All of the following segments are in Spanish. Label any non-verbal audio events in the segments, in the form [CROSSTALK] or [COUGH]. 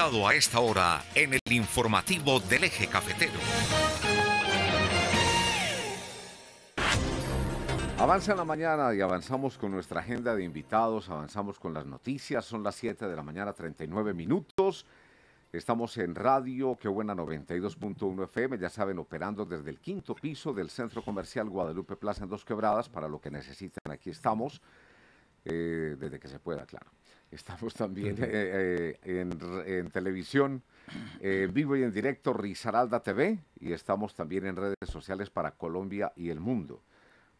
a esta hora en el informativo del eje cafetero. Avanza la mañana y avanzamos con nuestra agenda de invitados, avanzamos con las noticias, son las 7 de la mañana 39 minutos. Estamos en radio, qué buena 92.1 FM, ya saben, operando desde el quinto piso del Centro Comercial Guadalupe Plaza en Dos Quebradas, para lo que necesiten, aquí estamos, eh, desde que se pueda, claro. Estamos también eh, eh, en, televisión, en vivo y en directo, Risaralda TV, y estamos también en redes sociales para Colombia y el mundo.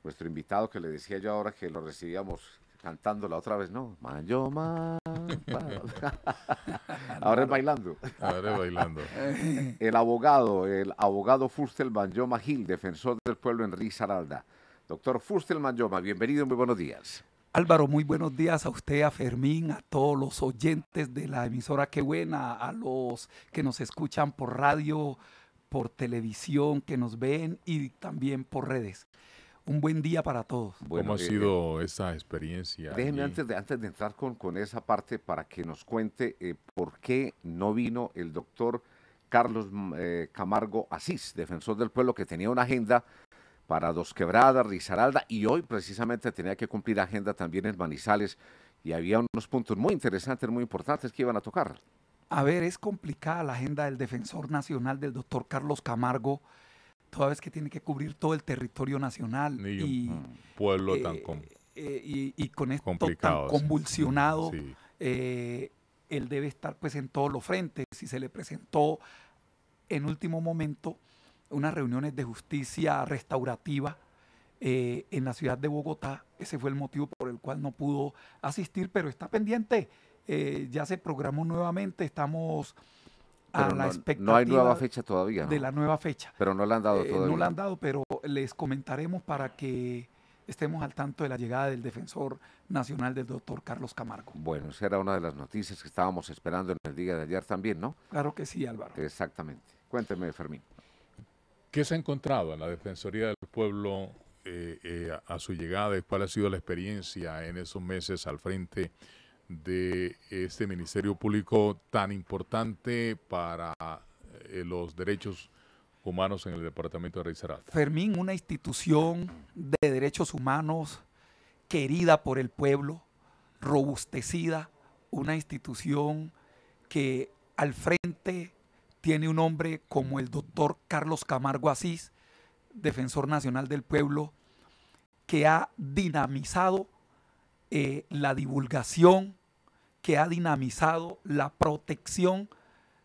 Nuestro invitado que le decía yo ahora que lo recibíamos cantando la otra vez, no, Mayoma. [LAUGHS] Ahora es bailando. Ahora es bailando. [LAUGHS] El abogado, el abogado Fustel Mayoma Gil, defensor del pueblo en Risaralda. Doctor Fustel Mayoma, bienvenido, muy buenos días. Álvaro, muy buenos días a usted, a Fermín, a todos los oyentes de la emisora Qué Buena, a los que nos escuchan por radio, por televisión, que nos ven y también por redes un buen día para todos. ¿Cómo ha eh, sido esa experiencia? Déjeme antes de, antes de entrar con, con esa parte para que nos cuente eh, por qué no vino el doctor Carlos mm, eh, Camargo Asís, defensor del pueblo, que tenía una agenda para Dos Quebradas, Risaralda, y hoy precisamente tenía que cumplir agenda también en Manizales, y había unos puntos muy interesantes, muy importantes que iban a tocar. A ver, es complicada la agenda del defensor nacional del doctor Carlos Camargo toda vez que tiene que cubrir todo el territorio nacional. Y, un pueblo tan eh, y, con esto tan convulsionado, eh, él debe estar pues en todos los frentes. Si se le presentó en último momento unas reuniones de justicia restaurativa eh, en la ciudad de Bogotá, ese fue el motivo por el cual no pudo asistir, pero está pendiente. ya se programó nuevamente, estamos no, hay nueva fecha todavía. De la nueva fecha. Pero no la han dado eh, todavía. No la han dado, pero les comentaremos para que estemos al tanto de la llegada del defensor nacional del doctor Carlos Camargo. Bueno, esa era una de las noticias que estábamos esperando en el día de ayer también, ¿no? Claro que sí, Álvaro. Exactamente. Cuénteme, Fermín. ¿Qué se ha encontrado en la Defensoría del Pueblo eh, eh, a su llegada cuál ha sido la experiencia en esos meses al frente de este Ministerio Público tan importante para eh, los derechos humanos en el departamento de Risaralda. Fermín, una institución de derechos humanos querida por el pueblo, robustecida, una institución que al frente tiene un hombre como el doctor Carlos Camargo Asís, defensor nacional del pueblo, que ha dinamizado eh, la divulgación que ha dinamizado la protección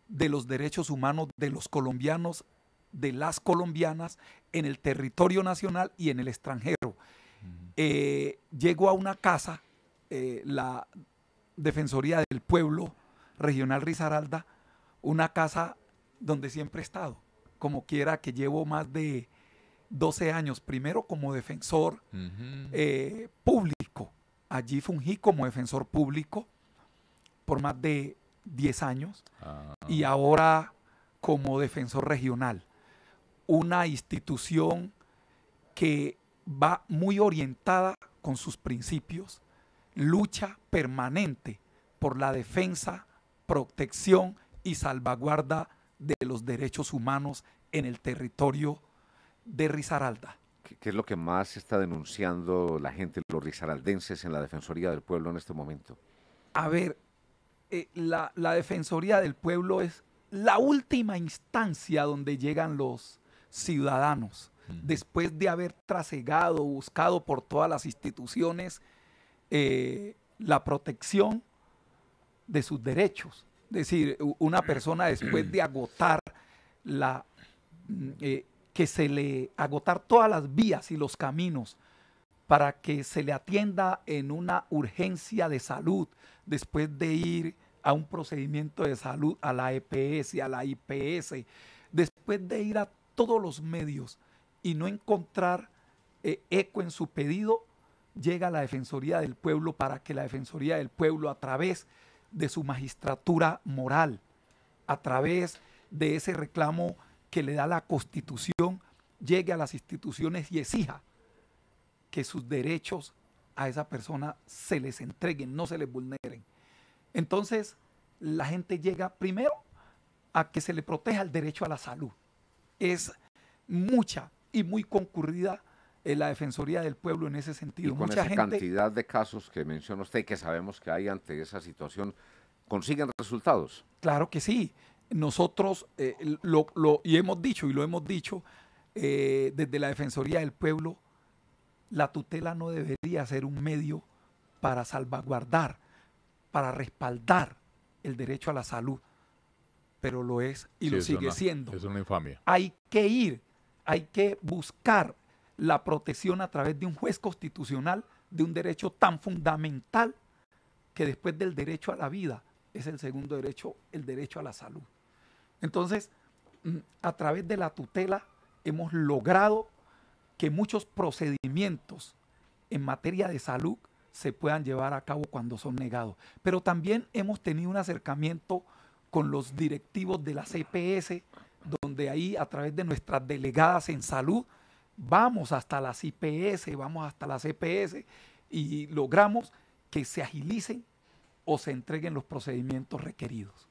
de los derechos humanos de los colombianos, de las colombianas en el territorio nacional y en el extranjero. Eh, llegó a una casa, eh, la Defensoría del Pueblo Regional Risaralda, una casa donde siempre he estado, como quiera que llevo más de 12 años, primero como defensor eh, público. Allí fungí como defensor público por más de 10 años ah. y ahora como defensor regional. Una institución que va muy orientada con sus principios, lucha permanente por la defensa, protección y salvaguarda los derechos humanos en el territorio de Risaralda. ¿Qué, es lo que más está denunciando la gente, los risaraldenses en la Defensoría del Pueblo en este momento? A ver, eh, la, Defensoría del Pueblo es la última instancia donde llegan los ciudadanos, después de haber trasegado, buscado por todas las instituciones eh, la protección de sus derechos. Decir, una persona después de agotar la... Mm, eh, que se le agotar todas las vías y los caminos para que se le atienda en una urgencia de salud después de ir a un procedimiento de salud, a la EPS, a la IPS, después de ir a todos los medios y no encontrar eh, eco en su pedido, llega a la Defensoría del Pueblo para que la Defensoría del Pueblo, a través de su magistratura moral, a través de ese reclamo que le da la Constitución, llegue a las instituciones y exija que sus derechos a esa persona se les entreguen, no se les vulneren. Entonces, la gente llega primero a que se le proteja el derecho a la salud. Es mucha y muy concurrida en la Defensoría del Pueblo en ese sentido. Y con Mucha esa gente, cantidad de casos que menciona usted y que sabemos que hay ante esa situación, ¿consiguen resultados? Claro que sí. Nosotros eh, lo, lo- y hemos dicho, y lo hemos dicho eh, desde la Defensoría del Pueblo, la tutela no debería ser un medio para salvaguardar, para respaldar el derecho a la salud, pero lo es y Sí, lo es sigue una- siendo. Es una infamia. hay que ir, hay que buscar la protección a través de un juez constitucional de un derecho tan fundamental que después del derecho a la vida es el segundo derecho, el derecho a la salud. Entonces, mm, a través de la tutela hemos logrado que muchos procedimientos en materia de salud se puedan llevar a cabo cuando son negados. Pero también hemos tenido un acercamiento con los directivos de la CPS, donde ahí a través de nuestras delegadas en salud vamos hasta las IPS, vamos hasta la CPS y logramos que se agilicen o se entreguen los procedimientos requeridos.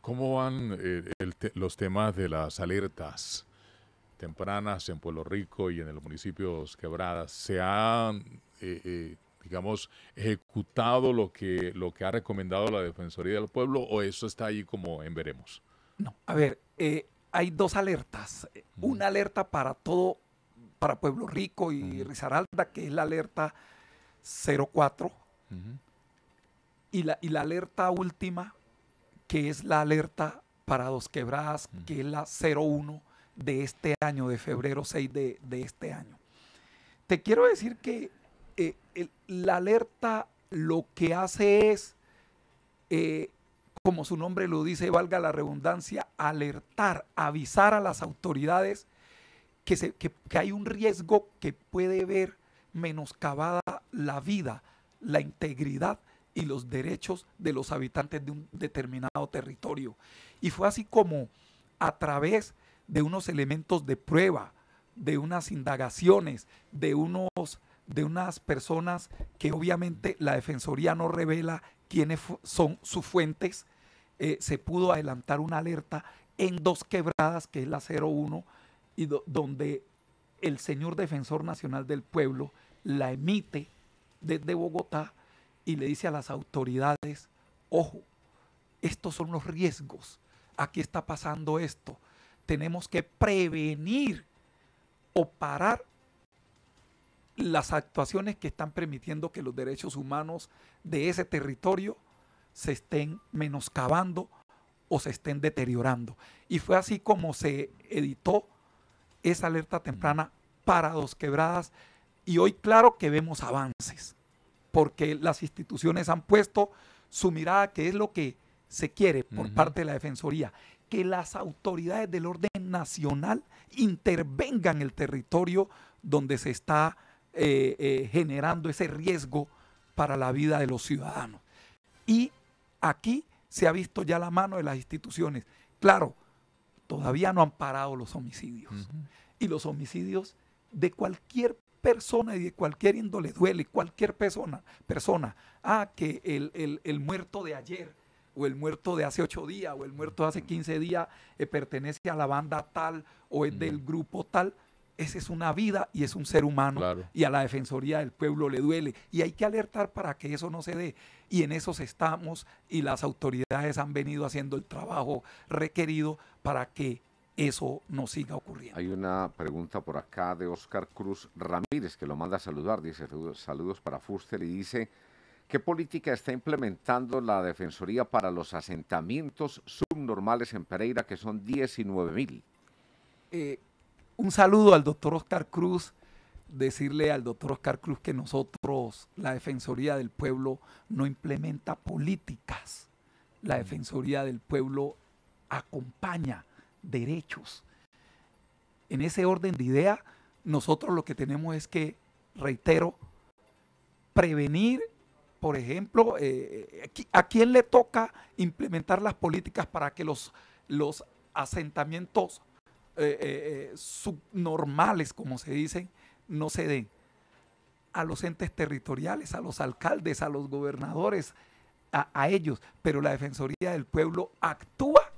¿Cómo van eh, el te- los temas de las alertas tempranas en Pueblo Rico y en los municipios quebradas? ¿Se ha, eh, eh, digamos, ejecutado lo que, lo que ha recomendado la Defensoría del Pueblo o eso está ahí como en veremos? No, a ver, hay dos alertas. Una alerta para todo, para Pueblo Rico y. Risaralda, que es la alerta 04, y la, y la alerta última, que es la alerta para Dos Quebradas, que es la 01 de este año, de febrero 6 de, de este año. Te quiero decir que eh, el- la alerta lo que hace es, eh, como su nombre lo dice, valga la redundancia, alertar, avisar a las autoridades que, hay un riesgo que puede ver menoscabada la vida, la integridad y los derechos de los habitantes de un determinado territorio. Y fue así como a través de unos elementos de prueba, de unas indagaciones, de unos de unas personas que obviamente la defensoría no revela quiénes son sus fuentes, eh, se pudo adelantar una alerta en dos quebradas, que es la 01, y do- donde el señor defensor nacional del pueblo la emite desde Bogotá y le dice a las autoridades, ojo, estos son los riesgos, aquí está pasando esto, tenemos que prevenir o parar las actuaciones que están permitiendo que los derechos humanos de ese territorio se estén menoscabando o se estén deteriorando. Y fue así como se editó esa alerta temprana para dos quebradas y hoy claro que vemos avances, porque las instituciones han puesto su mirada, que es lo que se quiere por parte de la Defensoría, que las autoridades del orden nacional intervengan en el territorio donde se está eh, eh, generando ese riesgo para la vida de los ciudadanos. Y aquí se ha visto ya la mano de las instituciones. Claro, todavía no han parado los homicidios. Y los homicidios de cualquier persona y de cualquier índole duele, cualquier persona, persona. Ah, que el, el- el muerto de ayer, o el muerto de hace ocho días, o el muerto de hace 15 días, eh, pertenece a la banda tal, o es del grupo tal. Esa es una vida y es un ser humano. Claro. Y a la Defensoría del Pueblo le duele. Y hay que alertar para que eso no se dé. Y en eso estamos y las autoridades han venido haciendo el trabajo requerido para que eso no siga ocurriendo. Hay una pregunta por acá de Oscar Cruz Ramírez que lo manda a saludar. Dice "Saludos- saludos para Fuster y dice, ¿qué política está implementando la Defensoría para los asentamientos subnormales en Pereira que son 19 mil? eh, un saludo al doctor Oscar Cruz, decirle al doctor Oscar Cruz que nosotros, la Defensoría del Pueblo, no implementa políticas. La Defensoría del Pueblo acompaña derechos. En ese orden de idea, nosotros lo que tenemos es que, reitero, prevenir, por ejemplo, eh, aquí- a quién le toca implementar las políticas para que los, los asentamientos eh, eh, eh, subnormales, como se dicen, no se den. A los entes territoriales, a los alcaldes, a los gobernadores, a, ellos, pero la Defensoría del Pueblo actúa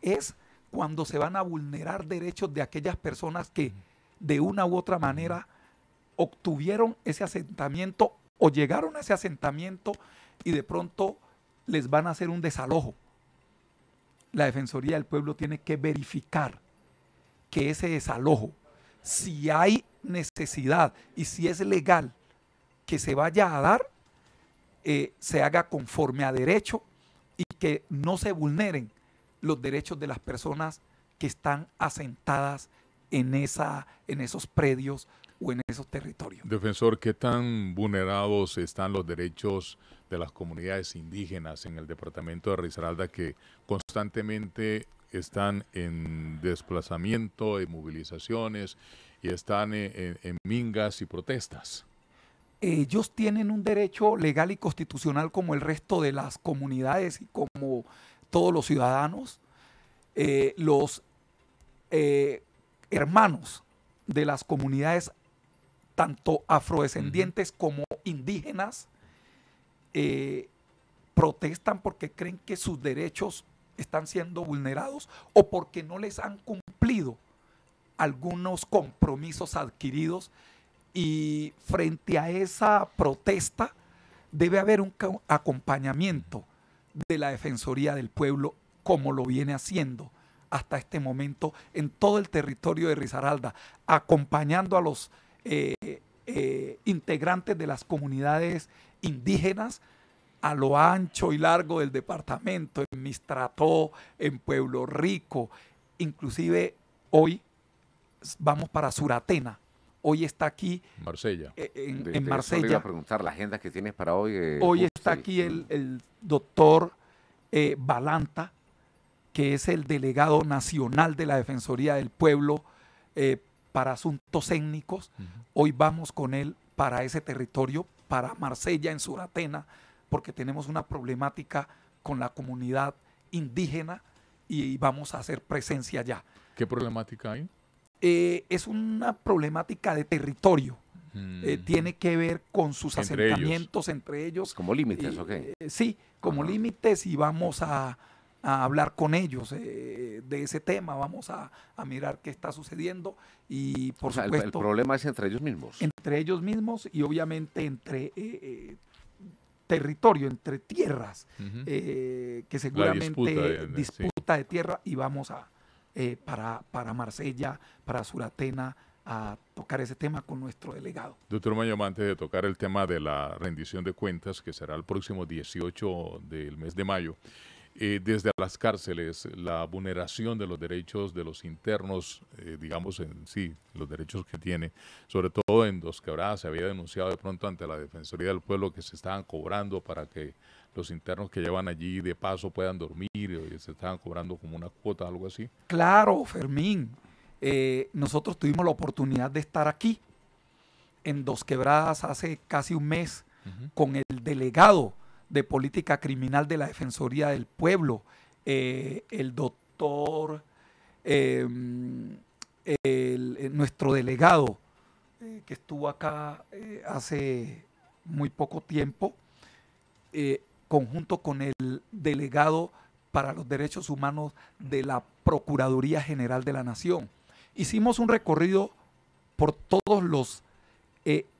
es cuando se van a vulnerar derechos de aquellas personas que de una u otra manera obtuvieron ese asentamiento o llegaron a ese asentamiento y de pronto les van a hacer un desalojo. La Defensoría del Pueblo tiene que verificar que ese desalojo, si hay necesidad y si es legal que se vaya a dar, eh, se haga conforme a derecho y que no se vulneren los derechos de las personas que están asentadas en, esa, en esos predios o en esos territorios. Defensor, ¿qué tan vulnerados están los derechos de las comunidades indígenas en el departamento de Risaralda que constantemente están en desplazamiento, en movilizaciones y están en, mingas y protestas? Ellos tienen un derecho legal y constitucional como el resto de las comunidades y como todos los ciudadanos. Eh, los eh, hermanos de las comunidades tanto afrodescendientes como indígenas, eh, protestan porque creen que sus derechos están siendo vulnerados o porque no les han cumplido algunos compromisos adquiridos y frente a esa protesta debe haber un acompañamiento de la Defensoría del Pueblo como lo viene haciendo hasta este momento en todo el territorio de Risaralda, acompañando a los eh, eh, integrantes de las comunidades indígenas a lo ancho y largo del departamento, en Mistrató, en Pueblo Rico, inclusive hoy vamos para Suratena. Hoy está aquí Marsella. Eh, en, Marsella. a preguntar la agenda que tienes para hoy. hoy está aquí el, doctor Balanta, que es el delegado nacional de la Defensoría del Pueblo para asuntos étnicos. Hoy vamos con él para ese territorio, para Marsella, en Suratena, porque tenemos una problemática con la comunidad indígena y vamos a hacer presencia allá. ¿Qué problemática hay? Eh, es una problemática de territorio. Eh, mm. tiene que ver con sus asentamientos entre ellos. ¿Como límites o qué? Eh, sí, como límites y vamos a, a hablar con ellos eh, de ese tema, vamos a, mirar qué está sucediendo y por supuesto... El, problema es entre ellos mismos. Entre ellos mismos y obviamente entre eh, eh, territorio, entre tierras, que seguramente disputa, de, tierra y vamos a para, para Marsella, para Suratena, a tocar ese tema con nuestro delegado. Doctor Mayoma, antes de tocar el tema de la rendición de cuentas, que será el próximo 18 del mes de mayo, eh, desde las cárceles, la vulneración de los derechos de los internos, eh, digamos en sí, los derechos que tiene, sobre todo en Dos Quebradas, se había denunciado de pronto ante la Defensoría del Pueblo que se estaban cobrando para que los internos que llevan allí de paso puedan dormir, y se estaban cobrando como una cuota, algo así. Claro, Fermín. Eh, nosotros tuvimos la oportunidad de estar aquí en Dos Quebradas hace casi un mes con el delegado de Política Criminal de la Defensoría del Pueblo, eh, el doctor, em, nuestro delegado, eh, que estuvo acá eh, hace muy poco tiempo, conjunto con el delegado para los derechos humanos de la Procuraduría General de la Nación. Hicimos un recorrido por todos los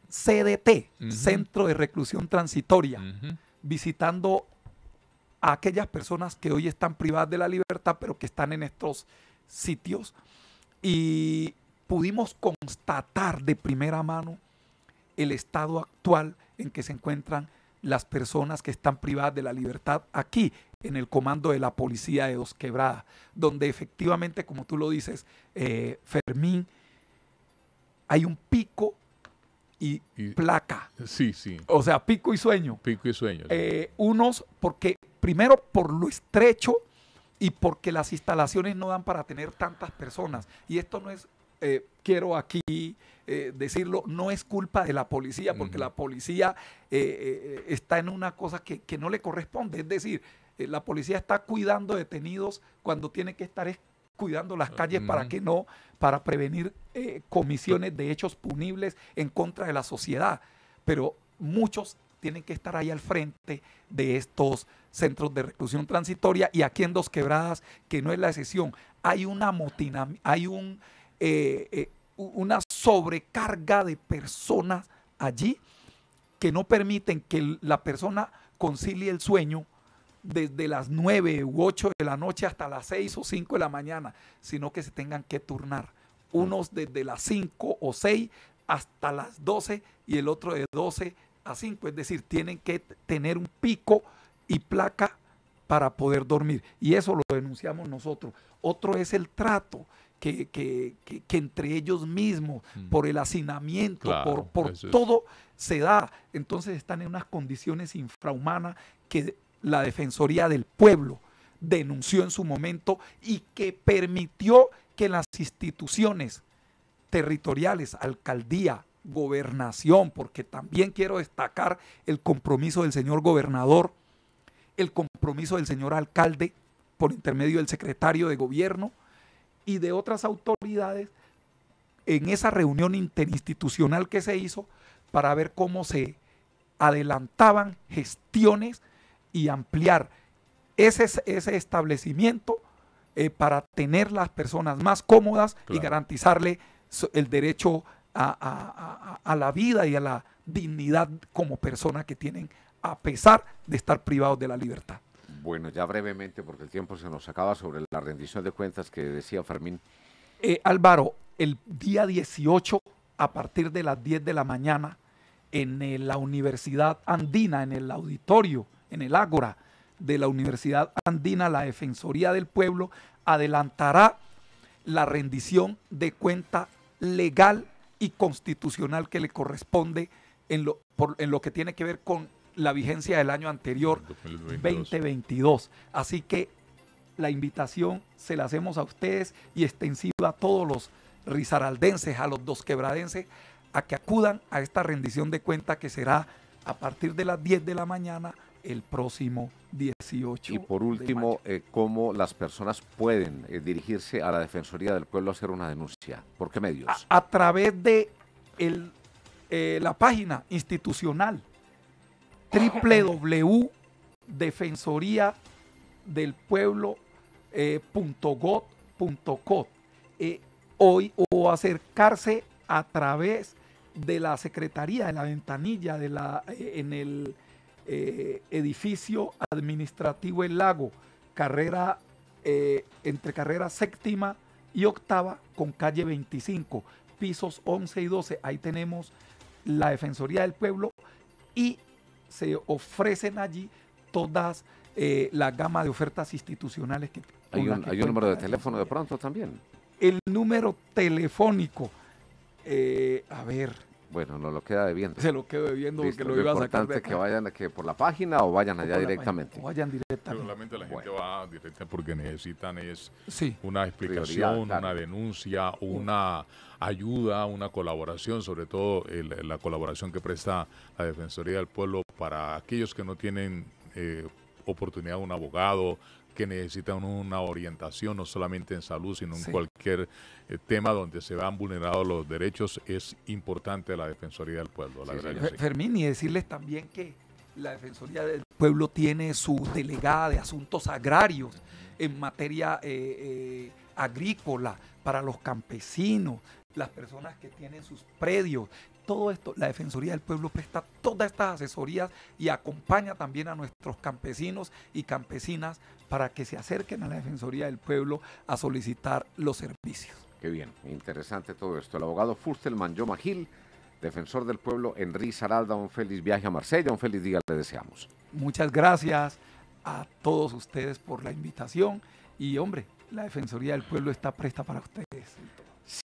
CDT, Centro de Reclusión Transitoria visitando a aquellas personas que hoy están privadas de la libertad, pero que están en estos sitios. Y pudimos constatar de primera mano el estado actual en que se encuentran las personas que están privadas de la libertad aquí, en el comando de la policía de Dos Quebradas, donde efectivamente, como tú lo dices, eh, Fermín, hay un pico y, placa. Sí, sí. O sea, pico y sueño. Pico y sueño. Eh, unos, porque primero por lo estrecho y porque las instalaciones no dan para tener tantas personas. Y esto no es, eh, quiero aquí eh, decirlo, no es culpa de la policía, porque la policía está en una cosa que, que, no le corresponde. Es decir, la policía está cuidando detenidos cuando tiene que estar cuidando las calles para que no, para prevenir eh, comisiones de hechos punibles en contra de la sociedad. Pero muchos tienen que estar ahí al frente de estos centros de reclusión transitoria y aquí en Dos Quebradas, que no es la excepción, hay una motina, hay un, eh, eh, una sobrecarga de personas allí que no permiten que la persona concilie el sueño desde las 9 u 8 de la noche hasta las 6 o 5 de la mañana, sino que se tengan que turnar. Unos desde las 5 o 6 hasta las 12 y el otro de 12 a 5. Es decir, tienen que tener un pico y placa para poder dormir. Y eso lo denunciamos nosotros. Otro es el trato. Que, que, que, entre ellos mismos, mm. por el hacinamiento, por, por todo, se da. Entonces están en unas condiciones infrahumanas que la Defensoría del Pueblo denunció en su momento y que permitió que las instituciones territoriales, alcaldía, gobernación, porque también quiero destacar el compromiso del señor gobernador, el compromiso del señor alcalde por intermedio del secretario de gobierno y de otras autoridades en esa reunión interinstitucional que se hizo para ver cómo se adelantaban gestiones y ampliar ese, ese establecimiento eh, para tener las personas más cómodas y garantizarle el derecho a, la vida y a la dignidad como persona que tienen a pesar de estar privados de la libertad. Bueno, ya brevemente, porque el tiempo se nos acaba sobre la rendición de cuentas que decía Fermín. Eh, Álvaro, el día 18, a partir de las 10 de la mañana, en la Universidad Andina, en el auditorio, en el Ágora de la Universidad Andina, la Defensoría del Pueblo adelantará la rendición de cuenta legal y constitucional que le corresponde en lo, en lo que tiene que ver con la vigencia del año anterior, 2022. Así que la invitación se la hacemos a ustedes y extensiva a todos los risaraldenses, a los dos quebradenses, a que acudan a esta rendición de cuenta que será a partir de las 10 de la mañana el próximo 18. Y por último, eh, ¿cómo las personas pueden eh, dirigirse a la Defensoría del Pueblo a hacer una denuncia? ¿Por qué medios? A, través de el, eh, la página institucional www.defensoriadelpueblo.gov.co hoy o acercarse a través de la Secretaría, de la ventanilla, de la, en el eh, edificio administrativo El Lago, carrera eh, entre carrera séptima y octava con calle 25, pisos 11 y 12. Ahí tenemos la Defensoría del Pueblo y se ofrecen allí todas eh, la gama de ofertas institucionales que... Hay un, hay un número de teléfono de pronto también. El número telefónico, a ver, bueno, no lo queda debiendo. Se lo quedo debiendo porque lo, iba a sacar de que vayan que por la página o vayan allá directamente. o vayan directamente. Solamente la gente va directa porque necesitan es una explicación, una denuncia, una ayuda, una colaboración, sobre todo la colaboración que presta la Defensoría del Pueblo para aquellos que no tienen eh, oportunidad de un abogado, que necesitan una orientación no solamente en salud, sino en cualquier eh, tema donde se van vulnerados los derechos, es importante la Defensoría del Pueblo. La Fermín, y decirles también que la Defensoría del Pueblo tiene su delegada de asuntos agrarios en materia eh, eh, agrícola para los campesinos, las personas que tienen sus predios, todo esto, la Defensoría del Pueblo presta todas estas asesorías y acompaña también a nuestros campesinos y campesinas para que se acerquen a la Defensoría del Pueblo a solicitar los servicios. Qué bien, interesante todo esto. El abogado Fustelman Yoma Gil, defensor del pueblo, Enrique Saralda, un feliz viaje a Marsella, un feliz día le deseamos. Muchas gracias a todos ustedes por la invitación y hombre, la Defensoría del Pueblo está presta para ustedes.